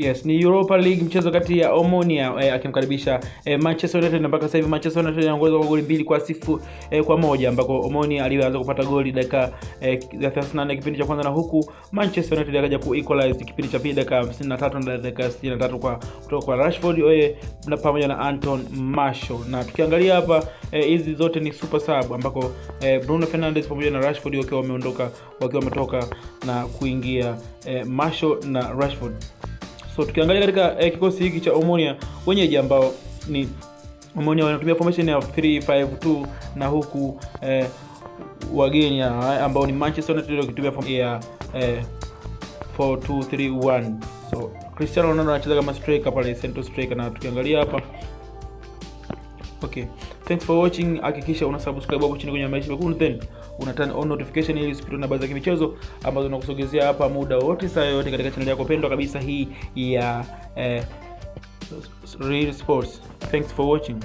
Yes, ni Europa League mchezo kati ya Omonia eh, akimkaribisha eh, Manchester United mpaka sasa hivi Manchester United inaongoza kwa goli mbili kwa sifu eh, kwa moja ambako Omonia alianza kupata goli dakika eh, ya 38 kipindi cha kwanza na huku Manchester United akaja ku equalize kipindi cha pili dakika 53 na dakika 63 kwa kutoka kwa Rashford eh, na pamoja na Anton Martial. Na tukiangalia hapa hizi eh, zote ni super sub ambako eh, Bruno Fernandes pamoja na Rashford wakiwa wameondoka wakiwa wametoka na kuingia eh, Martial na Rashford so tukiangalia katika eh, kikosi hiki cha Omonia wenyeji ambao ni Omonia wanatumia formation ya 352 na huku eh, wageni eh, ambao ni Manchester United wakitumia formation ya eh, 4231 so Cristiano Ronaldo anacheza kama striker pale central striker na tukiangalia hapa okay. Thanks for watching hakikisha una subscribe hapo chini kwenye maisha mekundu then una turn on notification ili usipitwe na habari za kimichezo ambazo tunakusogezea hapa muda wote. Saa yote katika channel yako pendwa kabisa hii ya eh, Real Sports. Thanks for watching